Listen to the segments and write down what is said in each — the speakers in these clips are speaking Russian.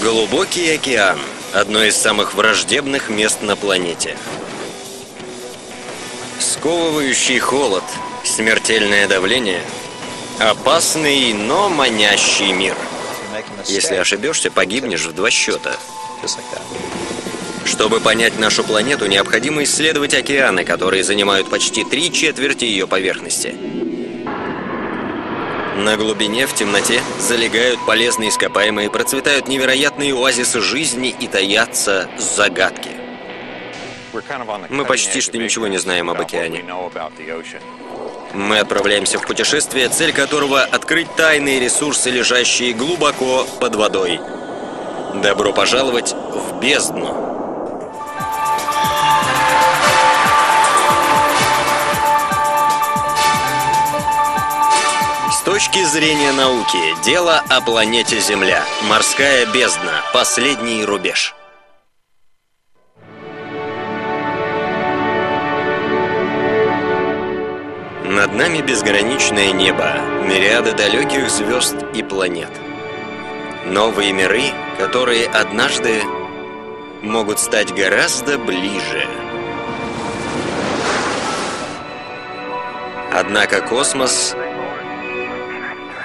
Глубокий океан – одно из самых враждебных мест на планете. Сковывающий холод, смертельное давление – опасный, но манящий мир. Если ошибешься, погибнешь в два счета. Чтобы понять нашу планету, необходимо исследовать океаны, которые занимают почти три четверти ее поверхности. На глубине, в темноте, залегают полезные ископаемые, процветают невероятные оазисы жизни и таятся загадки. Мы почти что ничего не знаем об океане. Мы отправляемся в путешествие, цель которого — открыть тайные ресурсы, лежащие глубоко под водой. Добро пожаловать в бездну. Точки зрения науки, дело о планете Земля. Морская бездна. Последний рубеж. Над нами безграничное небо, мириады далеких звезд и планет. Новые миры, которые однажды могут стать гораздо ближе. Однако космос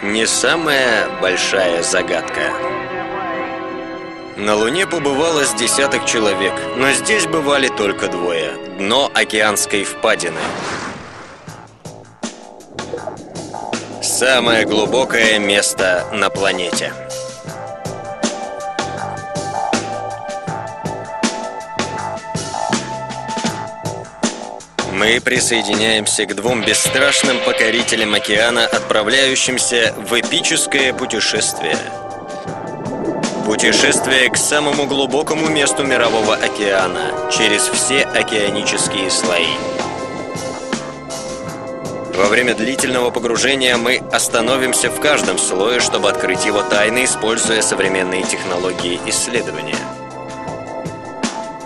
не самая большая загадка. На Луне побывало с десяток человек, но здесь бывали только двое. Дно океанской впадины. Самое глубокое место на планете. Мы присоединяемся к двум бесстрашным покорителям океана, отправляющимся в эпическое путешествие. Путешествие к самому глубокому месту мирового океана, через все океанические слои. Во время длительного погружения мы остановимся в каждом слое, чтобы открыть его тайны, используя современные технологии исследования.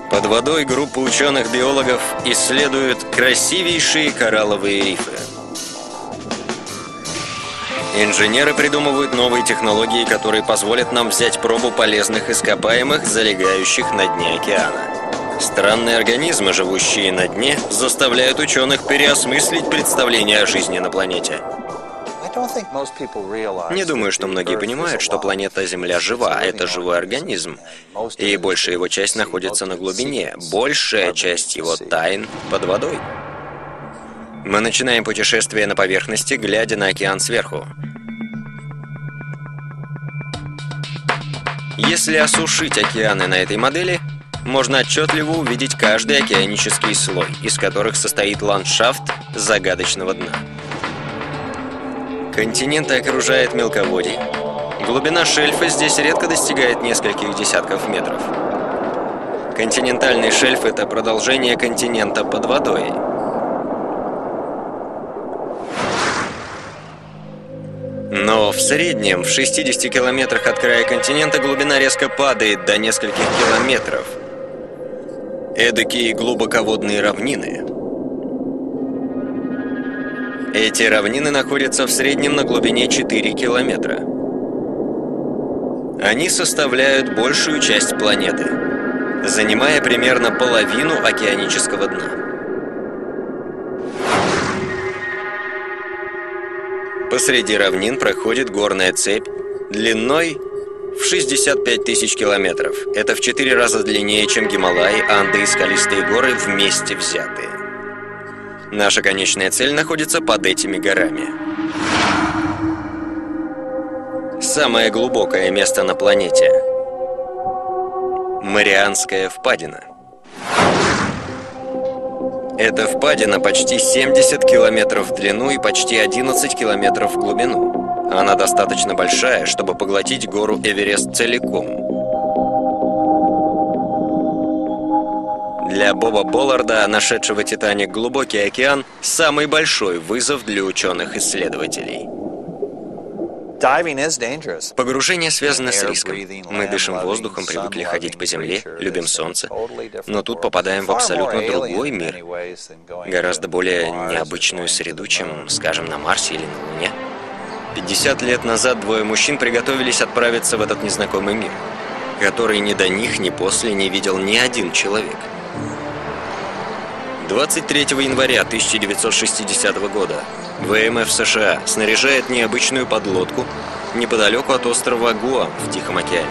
Под водой группа ученых-биологов исследует красивейшие коралловые рифы. Инженеры придумывают новые технологии, которые позволят нам взять пробу полезных ископаемых, залегающих на дне океана. Странные организмы, живущие на дне, заставляют ученых переосмыслить представление о жизни на планете. Не думаю, что многие понимают, что планета Земля жива, это живой организм, и большая его часть находится на глубине, большая часть его тайн под водой. Мы начинаем путешествие на поверхности, глядя на океан сверху. Если осушить океаны на этой модели, можно отчетливо увидеть каждый океанический слой, из которых состоит ландшафт загадочного дна. Континенты окружает мелководье. Глубина шельфа здесь редко достигает нескольких десятков метров. Континентальный шельф – это продолжение континента под водой. Но в среднем в 60 километрах от края континента глубина резко падает до нескольких километров. Эдакие глубоководные равнины. Эти равнины находятся в среднем на глубине 4 километра. Они составляют большую часть планеты, занимая примерно половину океанического дна. Посреди равнин проходит горная цепь длиной в 65 тысяч километров. Это в 4 раза длиннее, чем Гималаи, Анды и скалистые горы вместе взятые. Наша конечная цель находится под этими горами. Самое глубокое место на планете. Марианская впадина. Эта впадина почти 70 километров в длину и почти 11 километров в глубину. Она достаточно большая, чтобы поглотить гору Эверест целиком. Для Боба Болларда, нашедшего «Титаник» глубокий океан, самый большой вызов для ученых-исследователей. Погружение связано с риском. Мы дышим воздухом, привыкли ходить по земле, любим солнце. Но тут попадаем в абсолютно другой мир. Гораздо более необычную среду, чем, скажем, на Марсе или на Луне. 50 лет назад двое мужчин приготовились отправиться в этот незнакомый мир. который ни до них, ни после не видел ни один человек. 23 января 1960 года ВМФ США снаряжает необычную подлодку неподалеку от острова Гуам в Тихом океане.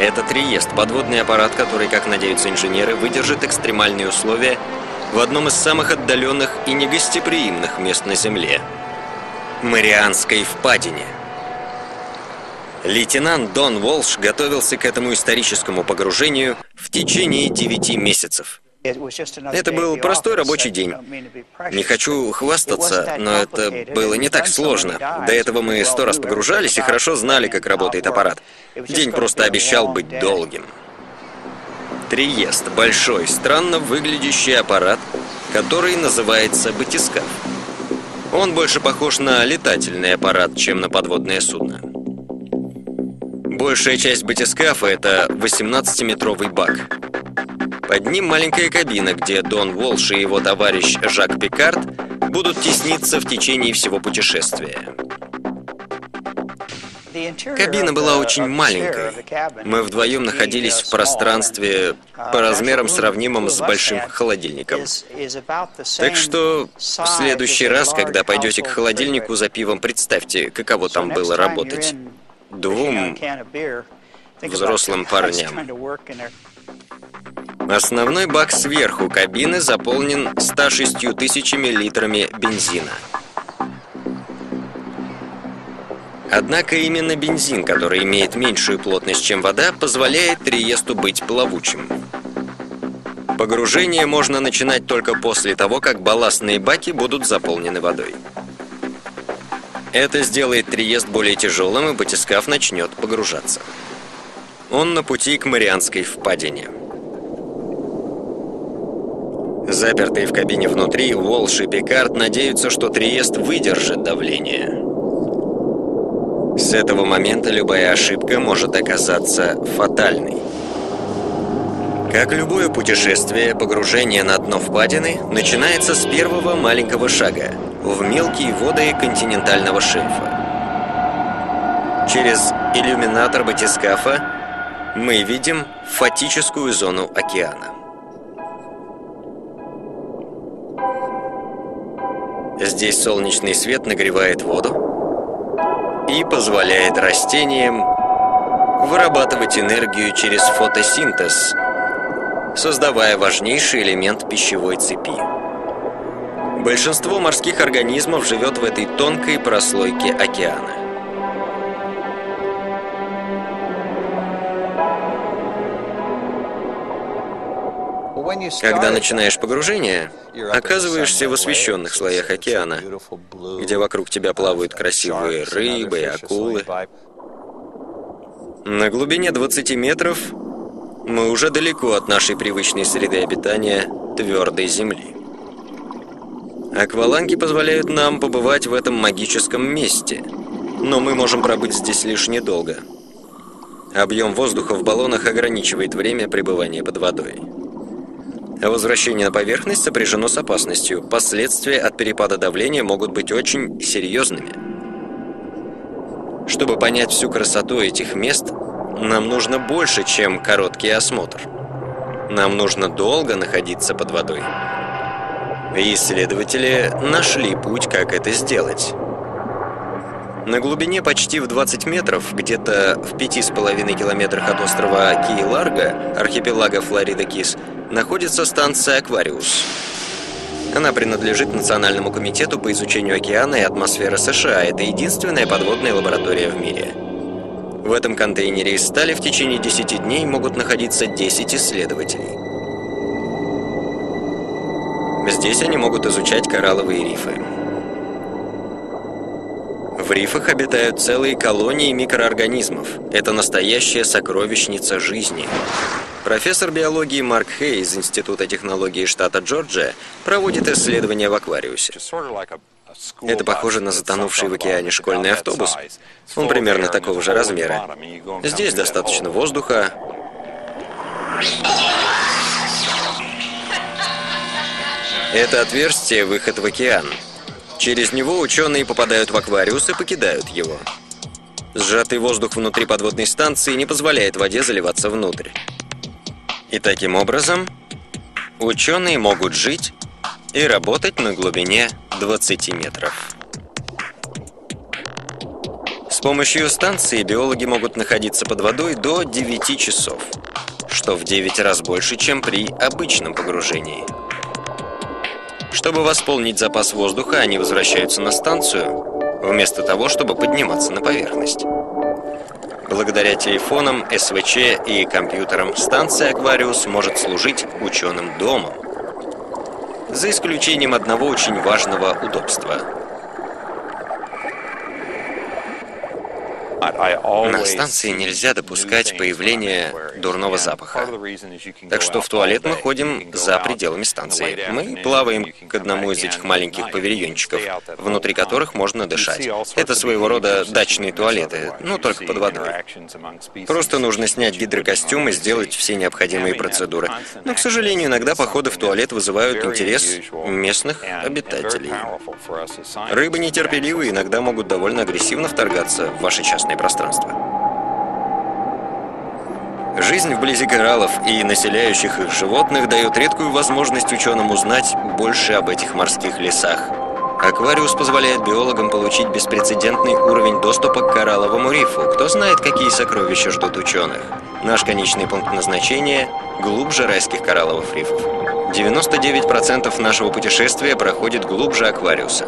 Это Триест, подводный аппарат, который, как надеются инженеры, выдержит экстремальные условия в одном из самых отдаленных и негостеприимных мест на Земле – Марианской впадине. Лейтенант Дон Волш готовился к этому историческому погружению в течение 9 месяцев. Это был простой рабочий день. Не хочу хвастаться, но это было не так сложно. До этого мы сто раз погружались и хорошо знали, как работает аппарат. День просто обещал быть долгим. Триест – большой, странно выглядящий аппарат, который называется батискаф. Он больше похож на летательный аппарат, чем на подводное судно. Большая часть батискафа – это 18-метровый бак. Под ним маленькая кабина, где Дон Волш и его товарищ Жак Пикард будут тесниться в течение всего путешествия. Кабина была очень маленькой. Мы вдвоем находились в пространстве по размерам сравнимом с большим холодильником. Так что в следующий раз, когда пойдете к холодильнику за пивом, представьте, каково там было работать двум взрослым парням. Основной бак сверху кабины заполнен 106 тысячами литрами бензина. Однако именно бензин, который имеет меньшую плотность, чем вода, позволяет Триесту быть плавучим. Погружение можно начинать только после того, как балластные баки будут заполнены водой. Это сделает Триест более тяжелым, и батискаф начнет погружаться. Он на пути к Марианской впадине. Запертые в кабине внутри, Волш и Пикард надеются, что Триест выдержит давление. С этого момента любая ошибка может оказаться фатальной. Как любое путешествие, погружение на дно впадины начинается с первого маленького шага в мелкие воды континентального шельфа. Через иллюминатор батискафа мы видим фатическую зону океана. Здесь солнечный свет нагревает воду и позволяет растениям вырабатывать энергию через фотосинтез, создавая важнейший элемент пищевой цепи. Большинство морских организмов живет в этой тонкой прослойке океана. Когда начинаешь погружение, оказываешься в освещенных слоях океана, где вокруг тебя плавают красивые рыбы и акулы. На глубине 20 метров мы уже далеко от нашей привычной среды обитания твердой земли. Акваланги позволяют нам побывать в этом магическом месте, но мы можем пробыть здесь лишь недолго. Объем воздуха в баллонах ограничивает время пребывания под водой. Возвращение на поверхность сопряжено с опасностью. Последствия от перепада давления могут быть очень серьезными. Чтобы понять всю красоту этих мест, нам нужно больше, чем короткий осмотр. Нам нужно долго находиться под водой. Исследователи нашли путь, как это сделать. На глубине почти в 20 метров, где-то в 5,5 километрах от острова Кей-Ларго, архипелага Флорида-Кис, находится станция «Аквариус». Она принадлежит Национальному комитету по изучению океана и атмосферы США. Это единственная подводная лаборатория в мире. В этом контейнере из стали в течение 10 дней могут находиться 10 исследователей. Здесь они могут изучать коралловые рифы. В рифах обитают целые колонии микроорганизмов. Это настоящая сокровищница жизни. Профессор биологии Марк Хей из Института технологии штата Джорджия проводит исследования в аквариусе. Это похоже на затонувший в океане школьный автобус. Он примерно такого же размера. Здесь достаточно воздуха. Это отверстие – выход в океан. Через него ученые попадают в аквариус и покидают его. Сжатый воздух внутри подводной станции не позволяет воде заливаться внутрь. И таким образом ученые могут жить и работать на глубине 20 метров. С помощью станции биологи могут находиться под водой до 9 часов, что в 9 раз больше, чем при обычном погружении. Чтобы восполнить запас воздуха, они возвращаются на станцию, вместо того, чтобы подниматься на поверхность. Благодаря телефонам, СВЧ и компьютерам станция «Аквариус» может служить ученым домом. За исключением одного очень важного удобства – На станции нельзя допускать появление дурного запаха. Так что в туалет мы ходим за пределами станции. Мы плаваем к одному из этих маленьких павильончиков, внутри которых можно дышать. Это своего рода дачные туалеты, но только под водой. Просто нужно снять гидрокостюм и сделать все необходимые процедуры. Но, к сожалению, иногда походы в туалет вызывают интерес местных обитателей. Рыбы нетерпеливые иногда могут довольно агрессивно вторгаться в ваши частные воздушное пространство. Жизнь вблизи кораллов и населяющих их животных дает редкую возможность ученым узнать больше об этих морских лесах. Аквариус позволяет биологам получить беспрецедентный уровень доступа к коралловому рифу. Кто знает, какие сокровища ждут ученых. Наш конечный пункт назначения – глубже райских коралловых рифов. 99% нашего путешествия проходит глубже аквариуса.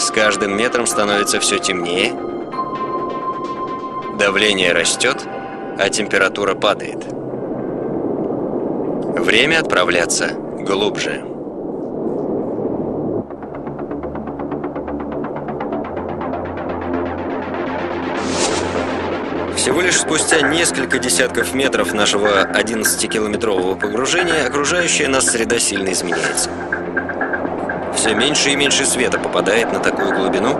С каждым метром становится все темнее, давление растет, а температура падает. Время отправляться глубже. Всего лишь спустя несколько десятков метров нашего 11-километрового погружения окружающая нас среда сильно изменяется. Все меньше и меньше света попадает на такую глубину,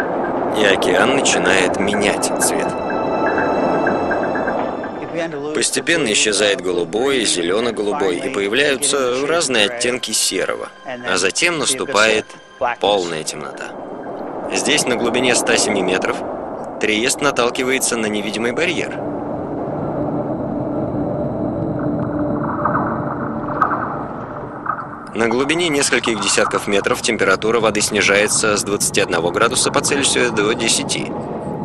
и океан начинает менять цвет. Постепенно исчезает голубой, зелено-голубой, и появляются разные оттенки серого, а затем наступает полная темнота. Здесь, на глубине 107 метров, Триест наталкивается на невидимый барьер – На глубине нескольких десятков метров температура воды снижается с 21 градуса по Цельсию до 10.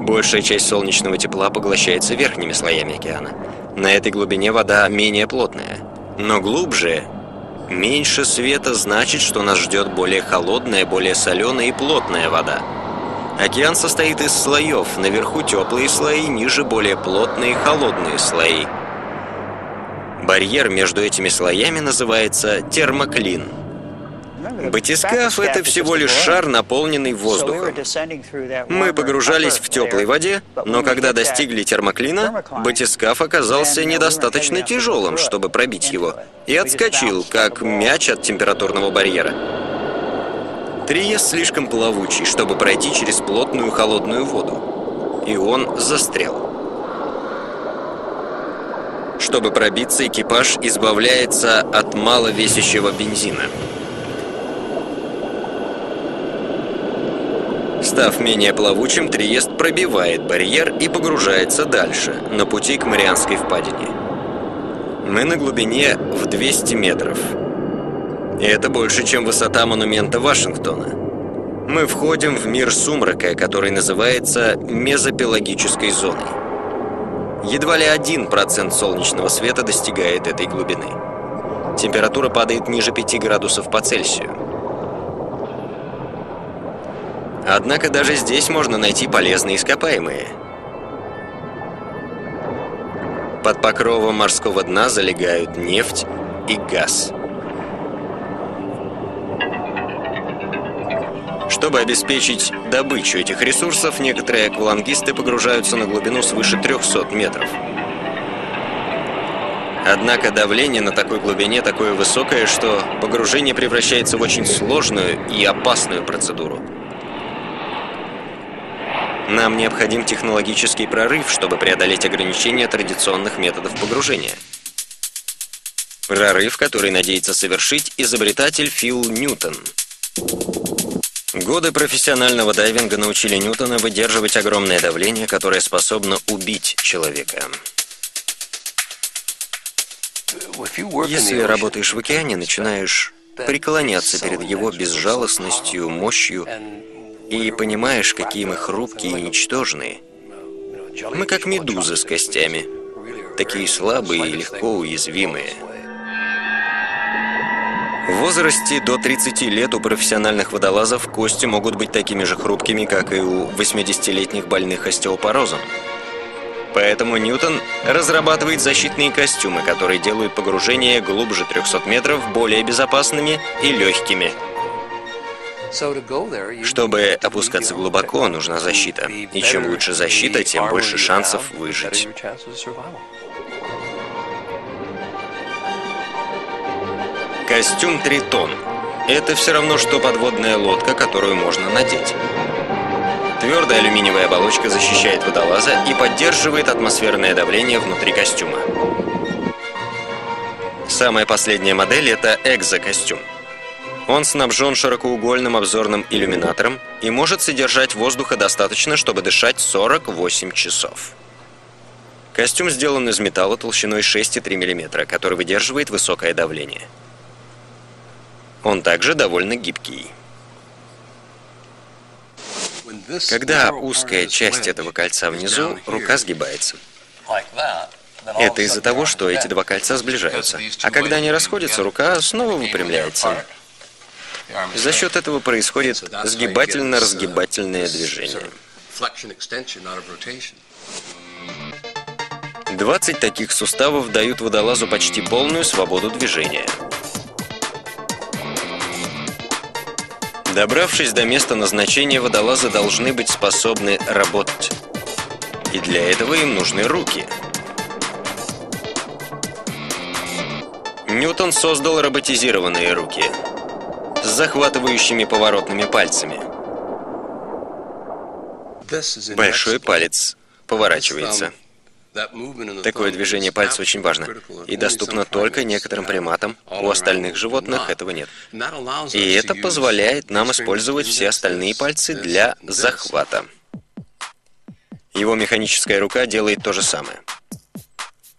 Большая часть солнечного тепла поглощается верхними слоями океана. На этой глубине вода менее плотная. Но глубже меньше света значит, что нас ждет более холодная, более соленая и плотная вода. Океан состоит из слоев. Наверху теплые слои, ниже более плотные холодные слои. Барьер между этими слоями называется термоклин. Батискаф – это всего лишь шар, наполненный воздухом. Мы погружались в теплой воде, но когда достигли термоклина, батискаф оказался недостаточно тяжелым, чтобы пробить его, и отскочил, как мяч от температурного барьера. Триес слишком плавучий, чтобы пройти через плотную холодную воду, и он застрял. Чтобы пробиться, экипаж избавляется от маловесящего бензина. Став менее плавучим, Триест пробивает барьер и погружается дальше, на пути к Марианской впадине. Мы на глубине в 200 метров. И это больше, чем высота монумента Вашингтона. Мы входим в мир сумрака, который называется мезопелагической зоной. Едва ли 1% солнечного света достигает этой глубины. Температура падает ниже 5 градусов по Цельсию. Однако даже здесь можно найти полезные ископаемые. Под покровом морского дна залегают нефть и газ. Чтобы обеспечить добычу этих ресурсов, некоторые аквалангисты погружаются на глубину свыше 300 метров. Однако давление на такой глубине такое высокое, что погружение превращается в очень сложную и опасную процедуру. Нам необходим технологический прорыв, чтобы преодолеть ограничения традиционных методов погружения. Прорыв, который надеется совершить изобретатель Фил Ньютон – Годы профессионального дайвинга научили Ньютона выдерживать огромное давление, которое способно убить человека. Если работаешь в океане, начинаешь преклоняться перед его безжалостностью, мощью, и понимаешь, какие мы хрупкие и ничтожные. Мы как медузы с костями, такие слабые и легко уязвимые. В возрасте до 30 лет у профессиональных водолазов кости могут быть такими же хрупкими, как и у 80-летних больных остеопорозом. Поэтому Ньютон разрабатывает защитные костюмы, которые делают погружение глубже 300 метров более безопасными и легкими. Чтобы опускаться глубоко, нужна защита. И чем лучше защита, тем больше шансов выжить. Костюм Тритон. Это все равно, что подводная лодка, которую можно надеть. Твердая алюминиевая оболочка защищает водолаза и поддерживает атмосферное давление внутри костюма. Самая последняя модель – это экзокостюм. Он снабжен широкоугольным обзорным иллюминатором и может содержать воздуха достаточно, чтобы дышать 48 часов. Костюм сделан из металла толщиной 6,3 мм, который выдерживает высокое давление. Он также довольно гибкий. Когда узкая часть этого кольца внизу, рука сгибается. Это из-за того, что эти два кольца сближаются. А когда они расходятся, рука снова выпрямляется. За счет этого происходит сгибательно-разгибательное движение. 20 таких суставов дают водолазу почти полную свободу движения. Добравшись до места назначения, водолазы должны быть способны работать. И для этого им нужны руки. Ньютон создал роботизированные руки с захватывающими поворотными пальцами. Большой палец поворачивается. Такое движение пальца очень важно и доступно только некоторым приматам, у остальных животных этого нет. И это позволяет нам использовать все остальные пальцы для захвата. Его механическая рука делает то же самое.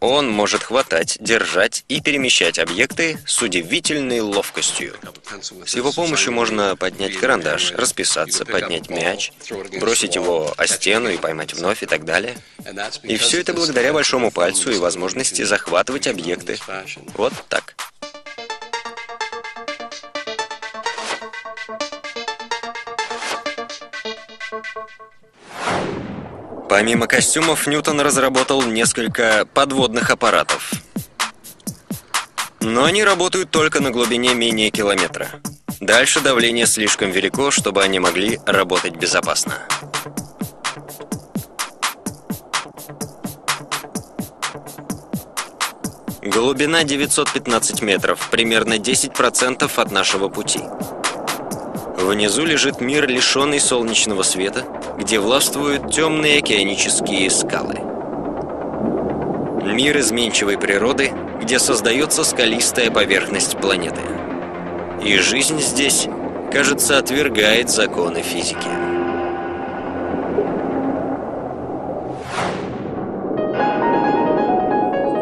Он может хватать, держать и перемещать объекты с удивительной ловкостью. С его помощью можно поднять карандаш, расписаться, поднять мяч, бросить его о стену и поймать вновь и так далее. И все это благодаря большому пальцу и возможности захватывать объекты. Вот так. Помимо костюмов, Ньютон разработал несколько подводных аппаратов. Но они работают только на глубине менее километра. Дальше давление слишком велико, чтобы они могли работать безопасно. Глубина 915 метров, примерно 10% от нашего пути. Внизу лежит мир, лишенный солнечного света, где властвуют темные океанические скалы. Мир изменчивой природы, где создается скалистая поверхность планеты. И жизнь здесь, кажется, отвергает законы физики.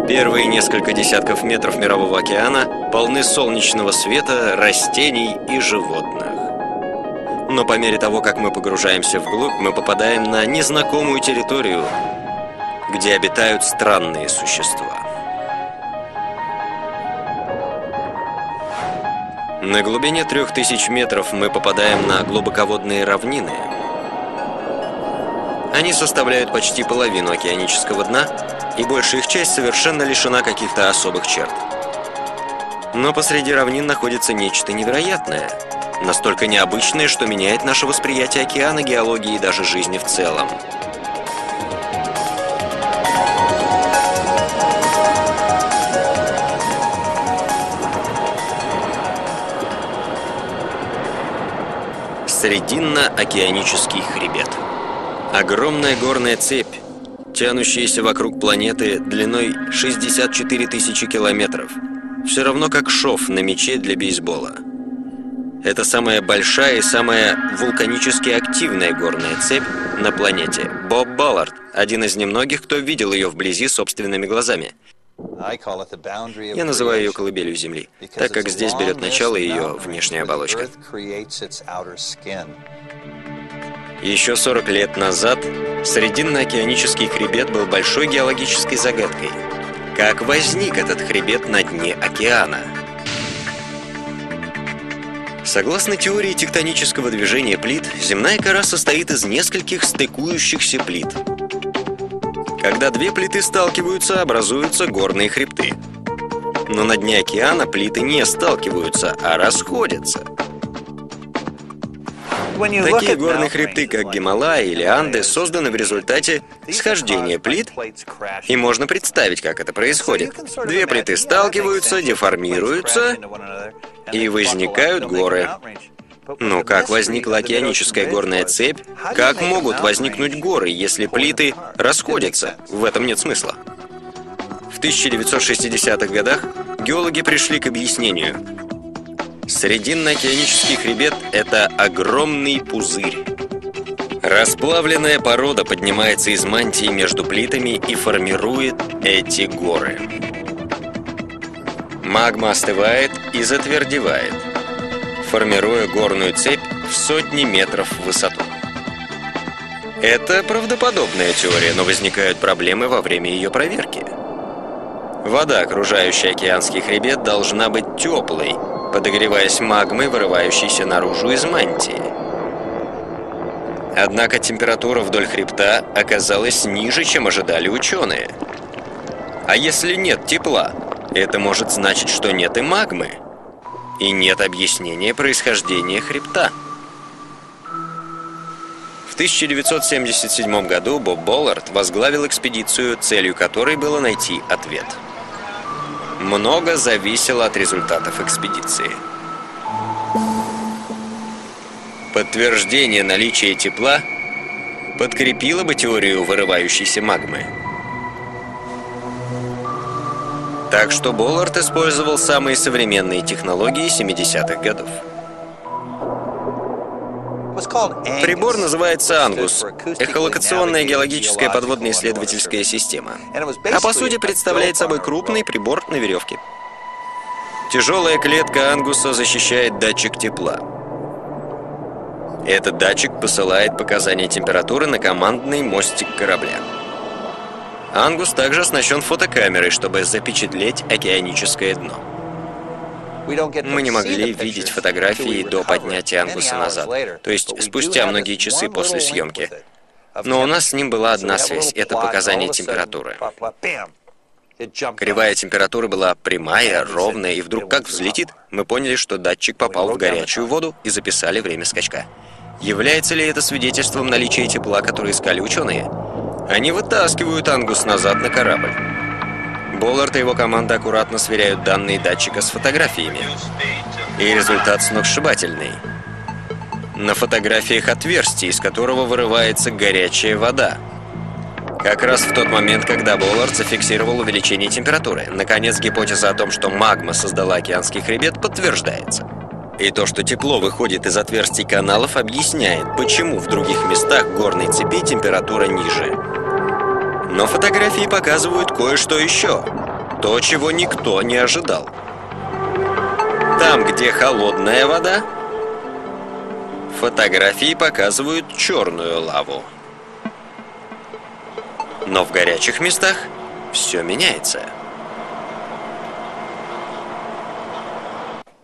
Первые несколько десятков метров Мирового океана полны солнечного света, растений и животных. Но по мере того, как мы погружаемся вглубь, мы попадаем на незнакомую территорию, где обитают странные существа. На глубине трех тысяч метров мы попадаем на глубоководные равнины. Они составляют почти половину океанического дна, и большая их часть совершенно лишена каких-то особых черт. Но посреди равнин находится нечто невероятное – Настолько необычное, что меняет наше восприятие океана, геологии и даже жизни в целом. Срединно-океанический хребет. Огромная горная цепь, тянущаяся вокруг планеты длиной 64 тысячи километров. Все равно как шов на мече для бейсбола. Это самая большая и самая вулканически активная горная цепь на планете. Боб Баллард – один из немногих, кто видел ее вблизи собственными глазами. Я называю ее колыбелью Земли, так как здесь берет начало ее внешняя оболочка. Еще 40 лет назад Срединно-океанический хребет был большой геологической загадкой. Как возник этот хребет на дне океана? Согласно теории тектонического движения плит, земная кора состоит из нескольких стыкующихся плит. Когда две плиты сталкиваются, образуются горные хребты. Но на дне океана плиты не сталкиваются, а расходятся. Такие горные хребты, как Гималай или Анды, созданы в результате схождения плит, и можно представить, как это происходит. Две плиты сталкиваются, деформируются, и возникают горы. Но как возникла океаническая горная цепь? Как могут возникнуть горы, если плиты расходятся? В этом нет смысла. В 1960-х годах геологи пришли к объяснению. Срединно-океанический хребет – это огромный пузырь. Расплавленная порода поднимается из мантии между плитами и формирует эти горы. Магма остывает и затвердевает, формируя горную цепь в сотни метров в высоту. Это правдоподобная теория, но возникают проблемы во время ее проверки. Вода, окружающая океанский хребет, должна быть теплой, подогреваясь магмой, вырывающейся наружу из мантии. Однако температура вдоль хребта оказалась ниже, чем ожидали ученые. А если нет тепла, это может значить, что нет и магмы. И нет объяснения происхождения хребта. В 1977 году Боб Боллард возглавил экспедицию, целью которой было найти ответ. Много зависело от результатов экспедиции. Подтверждение наличия тепла подкрепило бы теорию вырывающейся магмы. Так что Боллард использовал самые современные технологии 70-х годов. Прибор называется «Ангус» — эхолокационная геологическая подводная исследовательская система. А по сути представляет собой крупный прибор на веревке. Тяжелая клетка Ангуса защищает датчик тепла. Этот датчик посылает показания температуры на командный мостик корабля. Ангус также оснащен фотокамерой, чтобы запечатлеть океаническое дно. Мы не могли видеть фотографии до поднятия Ангуса назад, то есть спустя многие часы после съемки. Но у нас с ним была одна связь — это показание температуры. Кривая температуры была прямая, ровная, и вдруг как взлетит, мы поняли, что датчик попал в горячую воду и записали время скачка. Является ли это свидетельством наличия тепла, которое искали ученые? Они вытаскивают Ангус назад на корабль. Боллард и его команда аккуратно сверяют данные датчика с фотографиями. И результат сногсшибательный. На фотографиях отверстие, из которого вырывается горячая вода. Как раз в тот момент, когда Боллард зафиксировал увеличение температуры. Наконец, гипотеза о том, что магма создала океанский хребет, подтверждается. И то, что тепло выходит из отверстий каналов, объясняет, почему в других местах горной цепи температура ниже. Но фотографии показывают кое-что еще. То, чего никто не ожидал. Там, где холодная вода, фотографии показывают черную лаву. Но в горячих местах все меняется.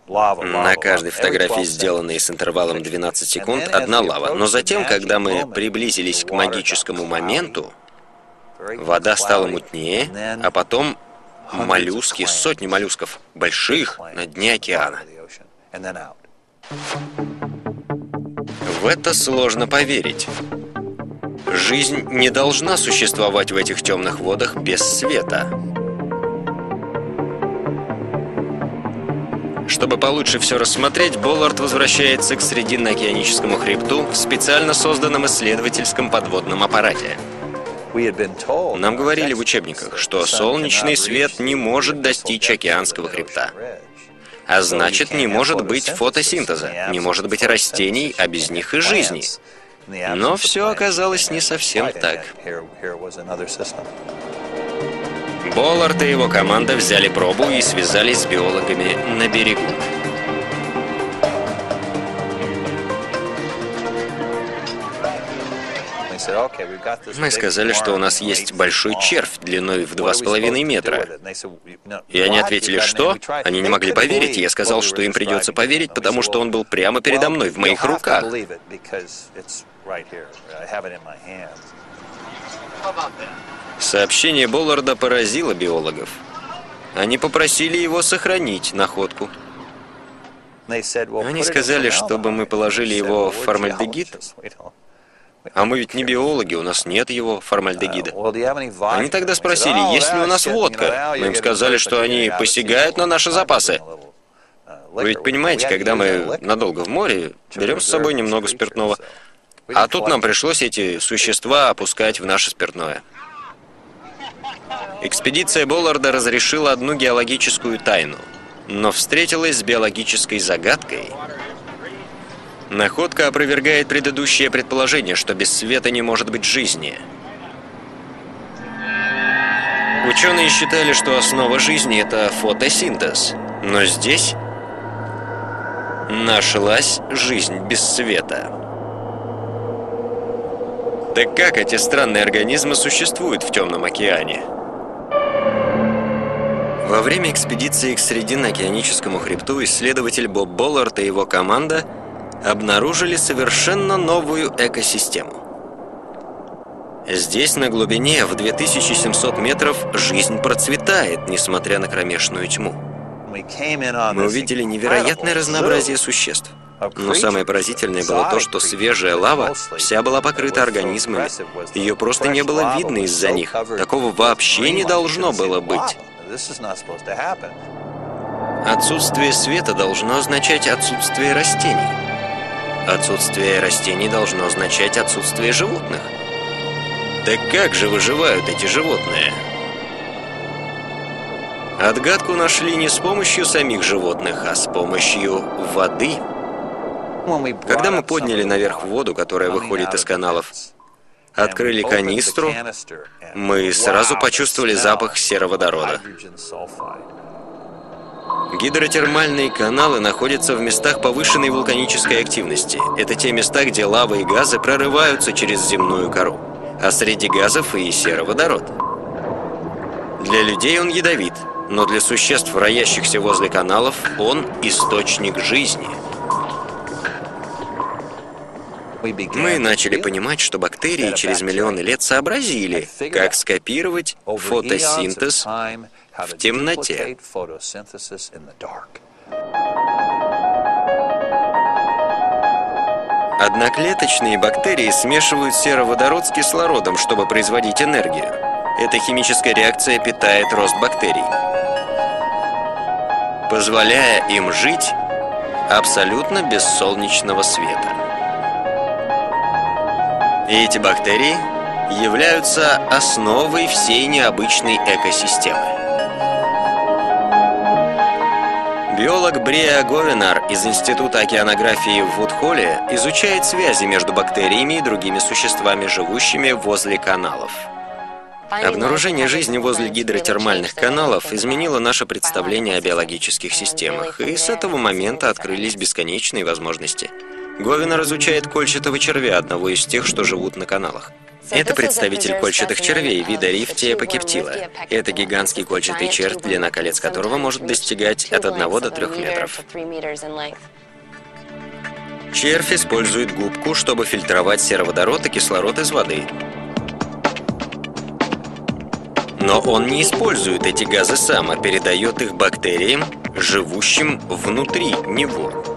На каждой фотографии, сделанной с интервалом 12 секунд, одна лава. Но затем, когда мы приблизились к магическому моменту, вода стала мутнее, а потом моллюски, сотни моллюсков, больших, на дне океана. В это сложно поверить. Жизнь не должна существовать в этих темных водах без света. Чтобы получше все рассмотреть, Боллард возвращается к Срединно-океаническому хребту в специально созданном исследовательском подводном аппарате. Нам говорили в учебниках, что солнечный свет не может достичь океанского хребта. А значит, не может быть фотосинтеза, не может быть растений, а без них и жизни. Но все оказалось не совсем так. Боллард и его команда взяли пробу и связались с биологами на берегу. Мы сказали, что у нас есть большой червь длиной в два с половиной метра. И они ответили, что? Они не могли поверить, я сказал, что им придется поверить, потому что он был прямо передо мной, в моих руках. Сообщение Болларда поразило биологов. Они попросили его сохранить находку. Они сказали, чтобы мы положили его в формальдегид, а мы ведь не биологи, у нас нет его формальдегида. Они тогда спросили, есть ли у нас водка. Мы им сказали, что они посягают на наши запасы. Вы ведь понимаете, когда мы надолго в море, берем с собой немного спиртного. А тут нам пришлось эти существа опускать в наше спиртное. Экспедиция Болларда разрешила одну геологическую тайну, но встретилась с биологической загадкой, Находка опровергает предыдущее предположение, что без света не может быть жизни. Ученые считали, что основа жизни — это фотосинтез. Но здесь нашлась жизнь без света. Так как эти странные организмы существуют в темном океане? Во время экспедиции к Срединно-океаническому хребту исследователь Боб Боллард и его команда — обнаружили совершенно новую экосистему. Здесь, на глубине в 2700 метров, жизнь процветает, несмотря на кромешную тьму. Мы увидели невероятное разнообразие существ. Но самое поразительное было то, что свежая лава вся была покрыта организмами. Ее просто не было видно из-за них. Такого вообще не должно было быть. Отсутствие света должно означать отсутствие растений. Отсутствие растений должно означать отсутствие животных. Так как же выживают эти животные? Отгадку нашли не с помощью самих животных, а с помощью воды. Когда мы подняли наверх воду, которая выходит из каналов, открыли канистру, мы сразу почувствовали запах сероводорода. Гидротермальные каналы находятся в местах повышенной вулканической активности. Это те места, где лава и газы прорываются через земную кору. А среди газов и сероводород. Для людей он ядовит, но для существ, роящихся возле каналов, он источник жизни. Мы начали понимать, что бактерии через миллионы лет сообразили, как скопировать фотосинтез в темноте. Одноклеточные бактерии смешивают сероводород с кислородом, чтобы производить энергию. Эта химическая реакция питает рост бактерий, позволяя им жить абсолютно без солнечного света. И эти бактерии являются основой всей необычной экосистемы. Биолог Бриа Говенар из Института океанографии в Вудхолле изучает связи между бактериями и другими существами, живущими возле каналов. Обнаружение жизни возле гидротермальных каналов изменило наше представление о биологических системах, и с этого момента открылись бесконечные возможности. Говенар изучает кольчатого червя, одного из тех, что живут на каналах. Это представитель кольчатых червей вида рифтия покептила. Это гигантский кольчатый червь, длина колец которого может достигать от 1 до 3 метров. Червь использует губку, чтобы фильтровать сероводород и кислород из воды. Но он не использует эти газы сам, а передает их бактериям, живущим внутри него.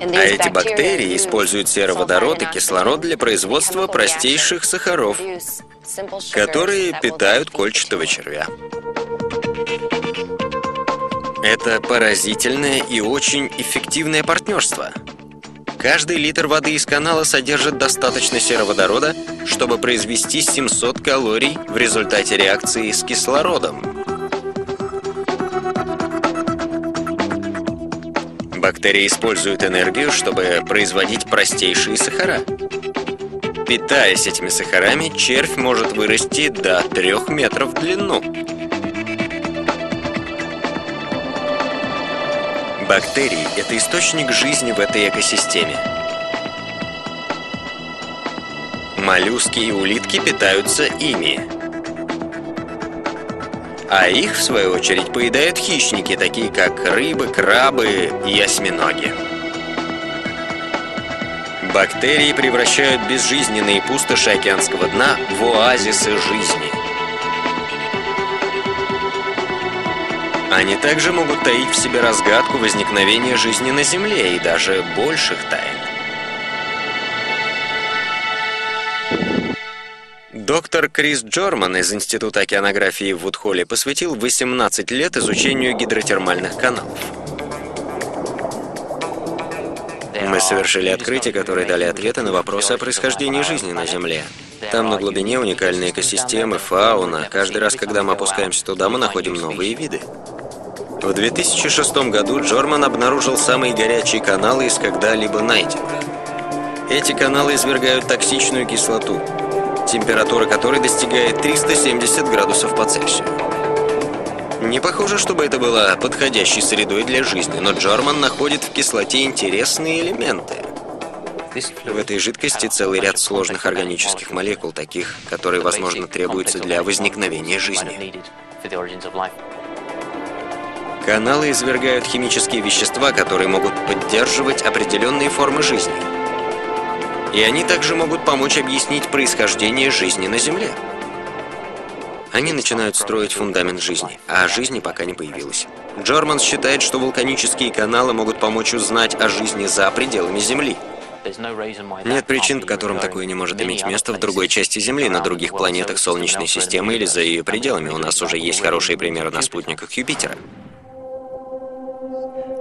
А эти бактерии используют сероводород и кислород для производства простейших сахаров, которые питают кольчатого червя. Это поразительное и очень эффективное партнерство. Каждый литр воды из канала содержит достаточно сероводорода, чтобы произвести 700 калорий в результате реакции с кислородом. Бактерии используют энергию, чтобы производить простейшие сахара. Питаясь этими сахарами, червь может вырасти до трех метров в длину. Бактерии – это источник жизни в этой экосистеме. Моллюски и улитки питаются ими. А их, в свою очередь, поедают хищники, такие как рыбы, крабы и осьминоги. Бактерии превращают безжизненные пустоши океанского дна в оазисы жизни. Они также могут таить в себе разгадку возникновения жизни на Земле и даже больших тайн. Доктор Крис Джорман из Института океанографии в Вудхолле посвятил 18 лет изучению гидротермальных каналов. Мы совершили открытия, которые дали ответы на вопросы о происхождении жизни на Земле. Там на глубине уникальные экосистемы, фауна. Каждый раз, когда мы опускаемся туда, мы находим новые виды. В 2006 году Джорман обнаружил самые горячие каналы из когда-либо найденных. Эти каналы извергают токсичную кислоту, температура которой достигает 370 градусов по Цельсию. Не похоже, чтобы это было подходящей средой для жизни, но Джорман находит в кислоте интересные элементы. В этой жидкости целый ряд сложных органических молекул, таких, которые, возможно, требуются для возникновения жизни. Каналы извергают химические вещества, которые могут поддерживать определенные формы жизни. И они также могут помочь объяснить происхождение жизни на Земле. Они начинают строить фундамент жизни, а жизни пока не появилась. Джорман считает, что вулканические каналы могут помочь узнать о жизни за пределами Земли. Нет причин, по которым такое не может иметь место в другой части Земли, на других планетах Солнечной системы или за ее пределами. У нас уже есть хорошие примеры на спутниках Юпитера.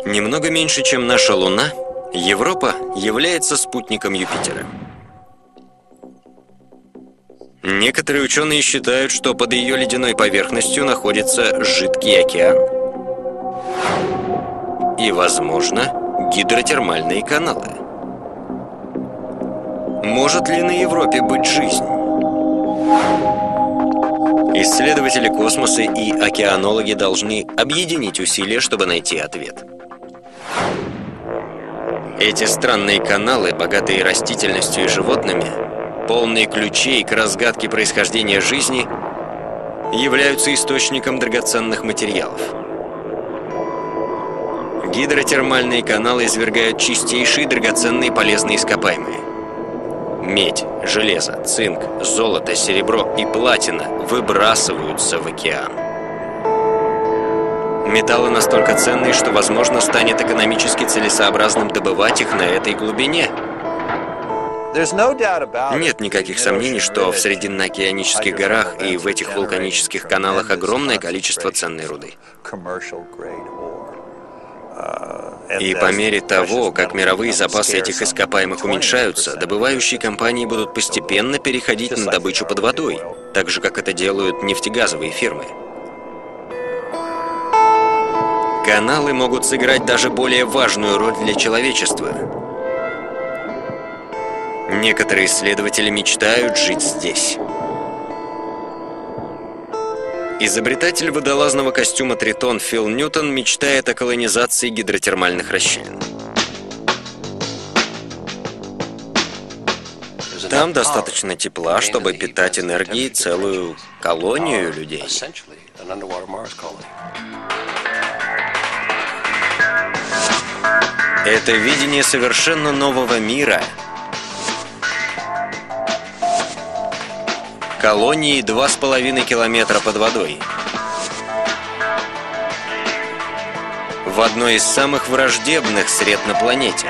Немного меньше, чем наша Луна, Европа является спутником Юпитера. Некоторые ученые считают, что под ее ледяной поверхностью находится жидкий океан. И, возможно, гидротермальные каналы. Может ли на Европе быть жизнь? Исследователи космоса и океанологи должны объединить усилия, чтобы найти ответ. Эти странные каналы, богатые растительностью и животными, полные ключей к разгадке происхождения жизни, являются источником драгоценных материалов. Гидротермальные каналы извергают чистейшие драгоценные полезные ископаемые. Медь, железо, цинк, золото, серебро и платина выбрасываются в океан. Металлы настолько ценные, что, возможно, станет экономически целесообразным добывать их на этой глубине. Нет никаких сомнений, что в Срединноокеанических горах и в этих вулканических каналах огромное количество ценной руды. И по мере того, как мировые запасы этих ископаемых уменьшаются, добывающие компании будут постепенно переходить на добычу под водой, так же, как это делают нефтегазовые фирмы. Каналы могут сыграть даже более важную роль для человечества. Некоторые исследователи мечтают жить здесь. Изобретатель водолазного костюма «Тритон» Фил Ньютон мечтает о колонизации гидротермальных расщелин. Там достаточно тепла, чтобы питать энергией целую колонию людей. Это видение совершенно нового мира. Колонии два с половиной километра под водой. В одной из самых враждебных сред на планете.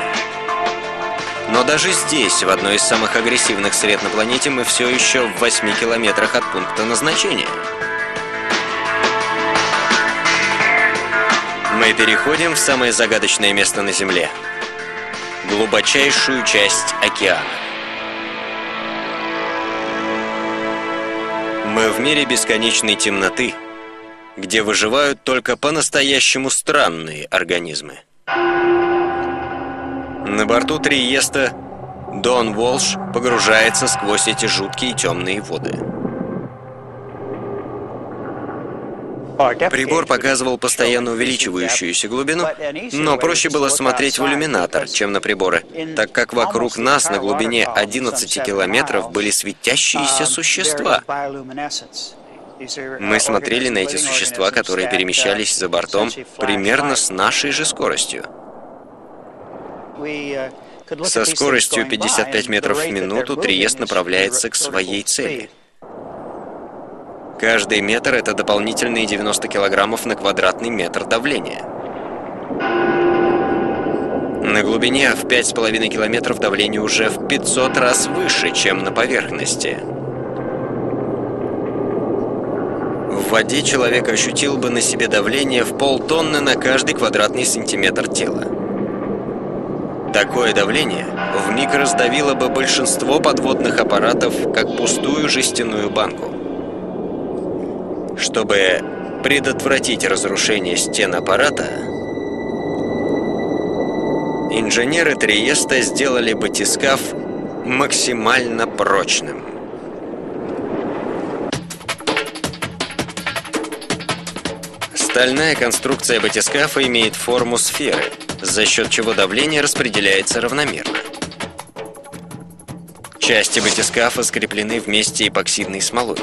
Но даже здесь, в одной из самых агрессивных сред на планете, мы все еще в 8 километрах от пункта назначения. Мы переходим в самое загадочное место на Земле. Глубочайшую часть океана. Мы в мире бесконечной темноты, где выживают только по-настоящему странные организмы. На борту Триеста Дон Волш погружается сквозь эти жуткие темные воды. Прибор показывал постоянно увеличивающуюся глубину, но проще было смотреть в иллюминатор, чем на приборы, так как вокруг нас на глубине 11 километров были светящиеся существа. Мы смотрели на эти существа, которые перемещались за бортом примерно с нашей же скоростью. Со скоростью 55 метров в минуту Триест направляется к своей цели. Каждый метр – это дополнительные 90 килограммов на квадратный метр давления. На глубине в 5,5 километров давление уже в 500 раз выше, чем на поверхности. В воде человек ощутил бы на себе давление в полтонны на каждый квадратный сантиметр тела. Такое давление вмиг раздавило бы большинство подводных аппаратов, как пустую жестяную банку. Чтобы предотвратить разрушение стен аппарата, инженеры Триеста сделали батискаф максимально прочным. Стальная конструкция батискафа имеет форму сферы, за счет чего давление распределяется равномерно. Части батискафа скреплены вместе эпоксидной смолой.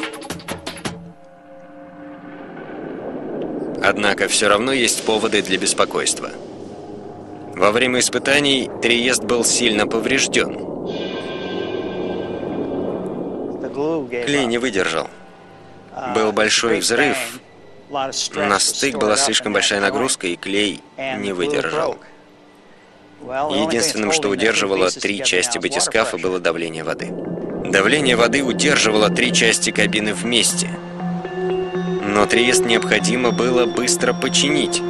Однако все равно есть поводы для беспокойства. Во время испытаний Триест был сильно поврежден. Клей не выдержал. Был большой взрыв. На стык была слишком большая нагрузка, и клей не выдержал. Единственным, что удерживало три части батискафа, было давление воды. Давление воды удерживало три части кабины вместе – но Триест необходимо было быстро починить.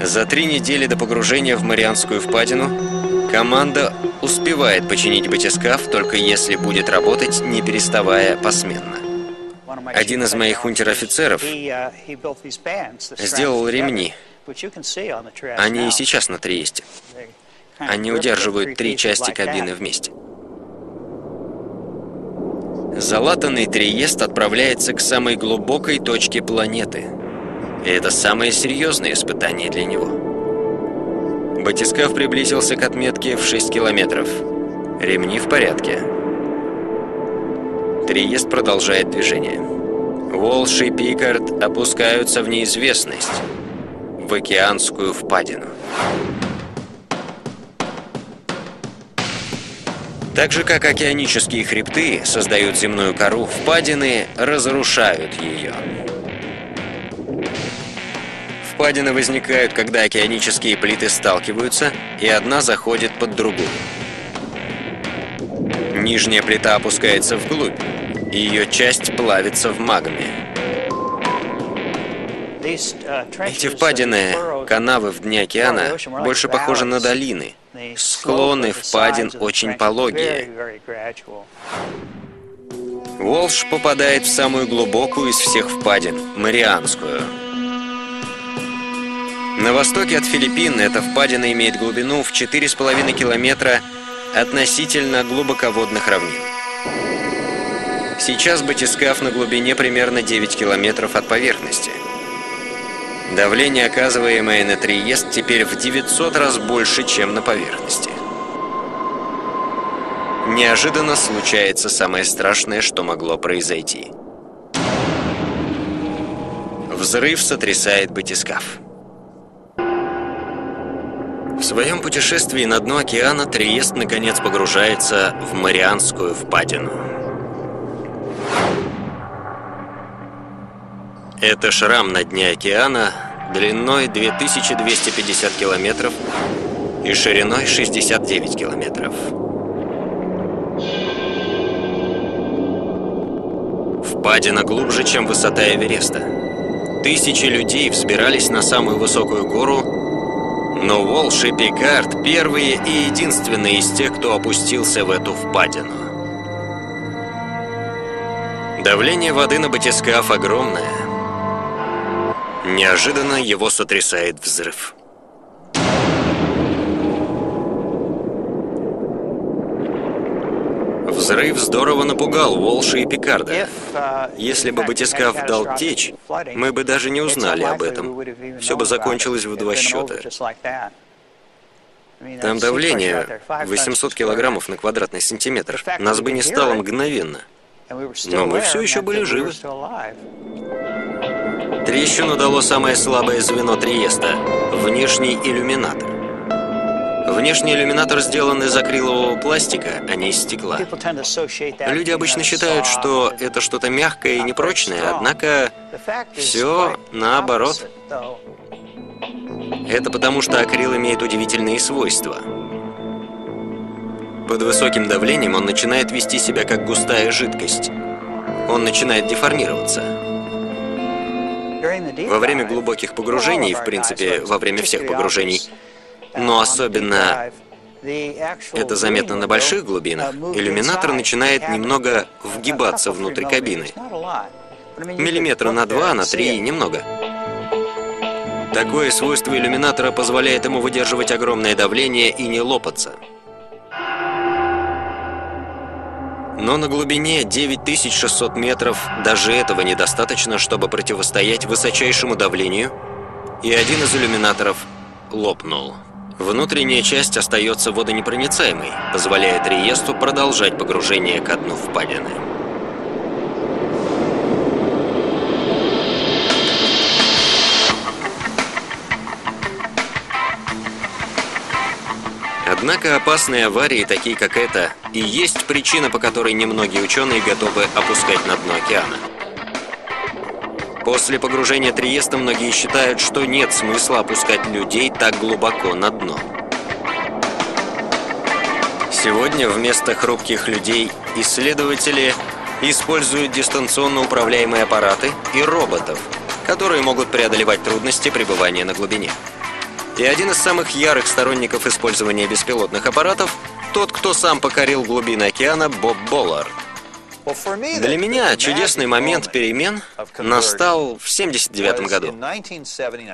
За три недели до погружения в Марианскую впадину команда успевает починить батискаф, только если будет работать, не переставая посменно. Один из моих унтер-офицеров сделал ремни. Они и сейчас на Триесте. Они удерживают три части кабины вместе. Залатанный Триест отправляется к самой глубокой точке планеты. И это самое серьезное испытание для него. Батискаф приблизился к отметке в 6 километров. Ремни в порядке. Триест продолжает движение. Волш и Пикард опускаются в неизвестность, в океанскую впадину. Так же, как океанические хребты создают земную кору, впадины разрушают ее. Впадины возникают, когда океанические плиты сталкиваются, и одна заходит под другую. Нижняя плита опускается вглубь, и ее часть плавится в магме. Эти впадины, канавы в дне океана, больше похожи на долины – Склоны впадин очень пологие. Волш попадает в самую глубокую из всех впадин – Марианскую. На востоке от Филиппин эта впадина имеет глубину в 4,5 километра относительно глубоководных равнин. Сейчас батискаф на глубине примерно 9 километров от поверхности – Давление, оказываемое на Триест, теперь в 900 раз больше, чем на поверхности. Неожиданно случается самое страшное, что могло произойти. Взрыв сотрясает батискаф. В своем путешествии на дно океана Триест наконец погружается в Марианскую впадину. Это шрам на дне океана длиной 2250 километров и шириной 69 километров. Впадина глубже, чем высота Эвереста. Тысячи людей взбирались на самую высокую гору, но Волш и Пикард первые и единственные из тех, кто опустился в эту впадину. Давление воды на батискаф огромное – Неожиданно его сотрясает взрыв. Взрыв здорово напугал Волша и Пикарда. Если бы батискаф дал течь, мы бы даже не узнали об этом. Все бы закончилось в два счета. Там давление 800 килограммов на квадратный сантиметр. Нас бы не стало мгновенно. Но мы все еще были живы. Трещину дало самое слабое звено Триеста – внешний иллюминатор. Внешний иллюминатор сделан из акрилового пластика, а не из стекла. Люди обычно считают, что это что-то мягкое и непрочное, однако все наоборот. Это потому, что акрил имеет удивительные свойства. Под высоким давлением он начинает вести себя как густая жидкость. Он начинает деформироваться. Во время глубоких погружений, в принципе, во время всех погружений, но особенно это заметно на больших глубинах, иллюминатор начинает немного вгибаться внутрь кабины. Миллиметра на два, на три, немного. Такое свойство иллюминатора позволяет ему выдерживать огромное давление и не лопаться. Но на глубине 9600 метров даже этого недостаточно, чтобы противостоять высочайшему давлению, и один из иллюминаторов лопнул. Внутренняя часть остается водонепроницаемой, позволяя Триесту продолжать погружение ко дну впадины. Однако опасные аварии, такие как эта, и есть причина, по которой немногие ученые готовы опускать на дно океана. После погружения Триеста многие считают, что нет смысла опускать людей так глубоко на дно. Сегодня вместо хрупких людей исследователи используют дистанционно управляемые аппараты и роботов, которые могут преодолевать трудности пребывания на глубине. И один из самых ярых сторонников использования беспилотных аппаратов – тот, кто сам покорил глубины океана, Боб Боллард. Для меня чудесный момент перемен настал в 79 году,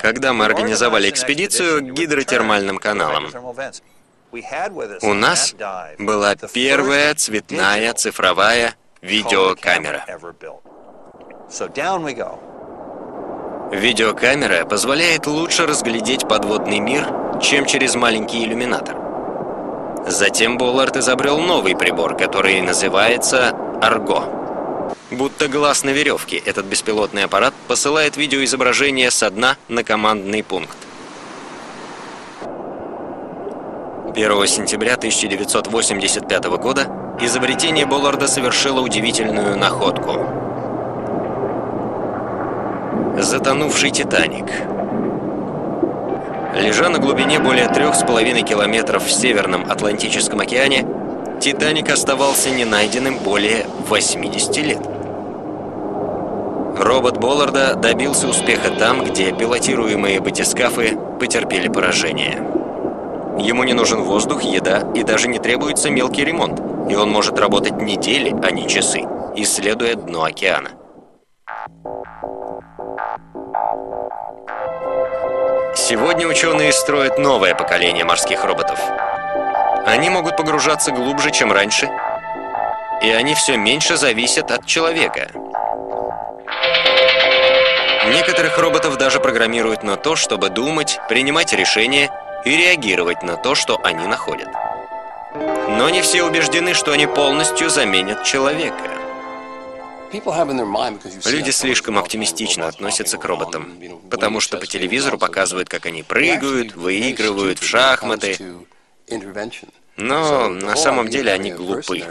когда мы организовали экспедицию гидротермальным каналам. У нас была первая цветная цифровая видеокамера. Видеокамера позволяет лучше разглядеть подводный мир, чем через маленький иллюминатор. Затем Боллард изобрел новый прибор, который называется «Арго». Будто глаз на веревке, этот беспилотный аппарат посылает видеоизображение со дна на командный пункт. 1 сентября 1985 года изобретение Болларда совершило удивительную находку – Затонувший «Титаник». Лежа на глубине более трех с половиной километров в Северном Атлантическом океане, «Титаник» оставался ненайденным более 80 лет. Робот Болларда добился успеха там, где пилотируемые батискафы потерпели поражение. Ему не нужен воздух, еда и даже не требуется мелкий ремонт, и он может работать недели, а не часы, исследуя дно океана. Сегодня ученые строят новое поколение морских роботов. Они могут погружаться глубже, чем раньше, и они все меньше зависят от человека. Некоторых роботов даже программируют на то, чтобы думать, принимать решения и реагировать на то, что они находят. Но не все убеждены, что они полностью заменят человека. Люди слишком оптимистично относятся к роботам, потому что по телевизору показывают, как они прыгают, выигрывают в шахматы. Но на самом деле они глупы,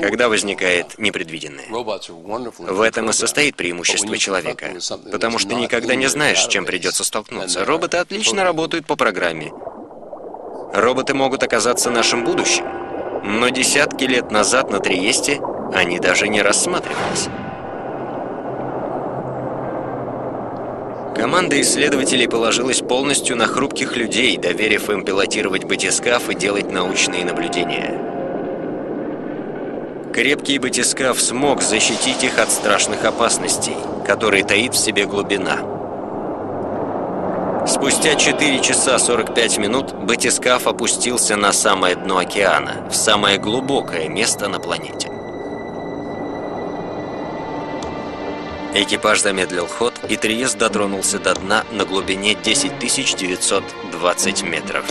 когда возникает непредвиденное. В этом и состоит преимущество человека, потому что никогда не знаешь, с чем придется столкнуться. Роботы отлично работают по программе. Роботы могут оказаться нашим будущим, но десятки лет назад на Триесте они даже не рассматривались. Команда исследователей положилась полностью на хрупких людей, доверив им пилотировать батискаф и делать научные наблюдения. Крепкий батискаф смог защитить их от страшных опасностей, которые таит в себе глубина. Спустя 4 часа 45 минут батискаф опустился на самое дно океана, в самое глубокое место на планете. Экипаж замедлил ход, и Триест дотронулся до дна на глубине 10 920 метров.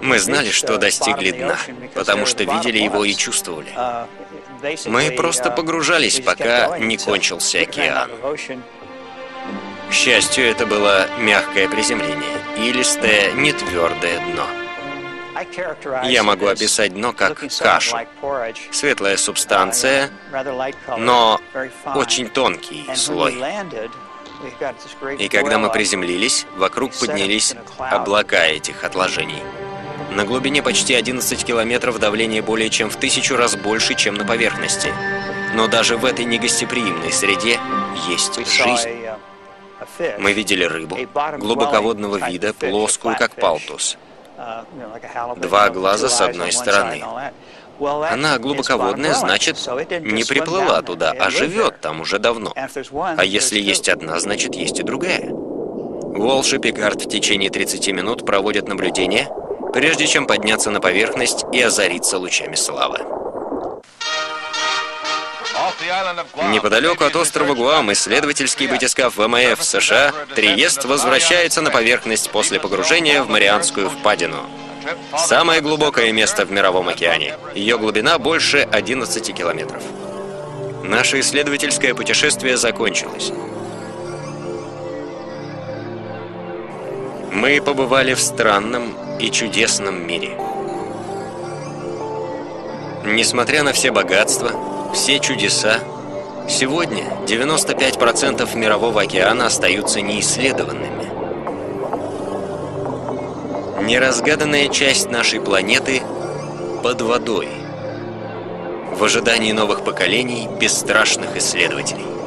Мы знали, что достигли дна, потому что видели его и чувствовали. Мы просто погружались, пока не кончился океан. К счастью, это было мягкое приземление, илистое, нетвердое дно. Я могу описать дно как кашу. Светлая субстанция, но очень тонкий слой. И когда мы приземлились, вокруг поднялись облака этих отложений. На глубине почти 11 километров давление более чем в тысячу раз больше, чем на поверхности. Но даже в этой негостеприимной среде есть жизнь. Мы видели рыбу, глубоководного вида, плоскую, как палтус. Два глаза с одной стороны. Она глубоководная, значит, не приплыла туда, а живет там уже давно. А если есть одна, значит, есть и другая. Волш и Пикард в течение 30 минут проводят наблюдения, прежде чем подняться на поверхность и озариться лучами славы. Неподалеку от острова Гуам исследовательский батискаф ВМФ США Триест возвращается на поверхность после погружения в Марианскую впадину. Самое глубокое место в Мировом океане. Ее глубина больше 11 километров. Наше исследовательское путешествие закончилось. Мы побывали в странном и чудесном мире. Несмотря на все богатства, все чудеса, сегодня 95% мирового океана остаются неисследованными. Неразгаданная часть нашей планеты под водой. В ожидании новых поколений бесстрашных исследователей.